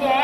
Yeah.